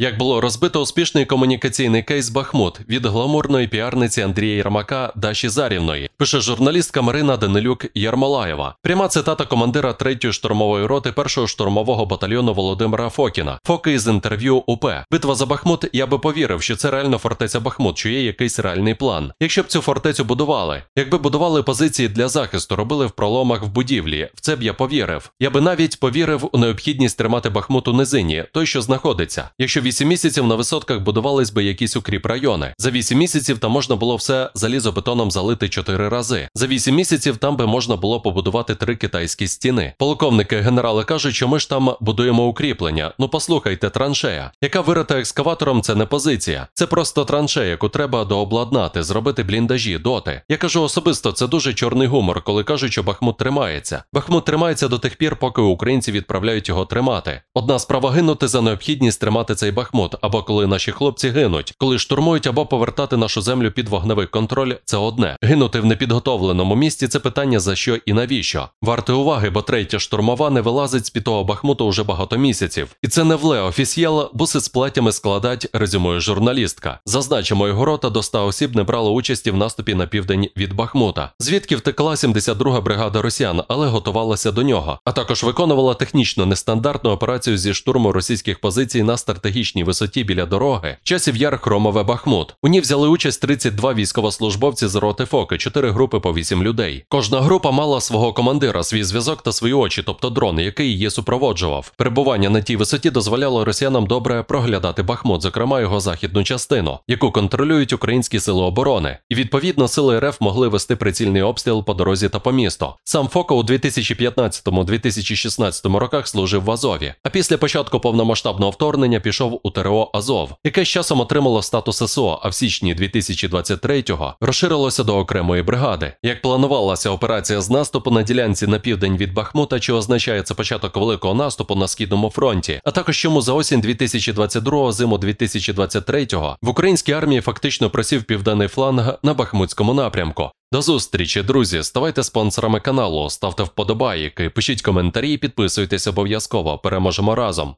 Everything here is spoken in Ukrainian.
Як було розбито успішний комунікаційний кейс Бахмут від гламурної піарниці Андрія Єрмака Даші Зарівної, пише журналістка Марина Данилюк Ярмолаєва. Пряма цитата командира 3-ї штурмової роти 1-го штурмового батальйону Володимира Фокіна. Фоки із інтерв'ю УП. Битва за Бахмут. Я би повірив, що це реально фортеця Бахмут, що є якийсь реальний план. Якщо б цю фортецю будували, якби будували позиції для захисту, робили в проломах в будівлі, в це б я повірив. Я би навіть повірив у необхідність тримати Бахмут у низині, той, що знаходиться. Якщо 8 місяців на висотках будувались би якісь укріп райони. За 8 місяців там можна було все залізобетоном залити 4 рази. За 8 місяців там би можна було побудувати три китайські стіни. Полковники генерали кажуть, що ми ж там будуємо укріплення. Ну послухайте, траншея, яка вирита екскаватором, це не позиція. Це просто траншея, яку треба дообладнати, зробити бліндажі, доти. Я кажу особисто, це дуже чорний гумор, коли кажуть, що Бахмут тримається. Бахмут тримається до тих пір, поки українці відправляють його тримати. Одна справа гинути за необхідність тримати цей Бахмут, або коли наші хлопці гинуть, коли штурмують або повертати нашу землю під вогневий контроль. Це одне. Гинути в непідготовленому місті це питання за що і навіщо. Варте уваги, бо третя штурмова не вилазить з під того Бахмуту уже багато місяців. І це не вле офіцієл, буси з платями складать, резюмує журналістка. Зазначимо, його рота до 100 осіб не брала участі в наступі на південь від Бахмута, звідки втекла 72-га бригада росіян, але готувалася до нього, а також виконувала технічно нестандартну операцію зі штурму російських позицій на стратегічній висоті біля дороги. Часів яр Хромове Бахмут. У ній взяли участь 32 військовослужбовці з роти Фоки, 4 групи по 8 людей. Кожна група мала свого командира, свій зв'язок та свої очі, тобто дрон, який її супроводжував. Перебування на тій висоті дозволяло росіянам добре проглядати Бахмут, зокрема його західну частину, яку контролюють українські сили оборони. І відповідно сили РФ могли вести прицільний обстріл по дорозі та по місту. Сам Фоко у 2015-2016 роках служив в Азові, а після початку повномасштабного вторгнення пішов у ТРО Азов, яке з часом отримало статус ССО, а в січні 2023-го розширилося до окремої бригади. Як планувалася операція з наступу на ділянці на південь від Бахмута, чи означає це початок великого наступу на східному фронті, а також чому за осінь 2022-го, зиму 2023-го в українській армії фактично просів південний фланг на Бахмутському напрямку. До зустрічі, друзі. Ставайте спонсорами каналу, ставте вподобайки, пишіть коментарі, підписуйтесь обов'язково. Переможемо разом.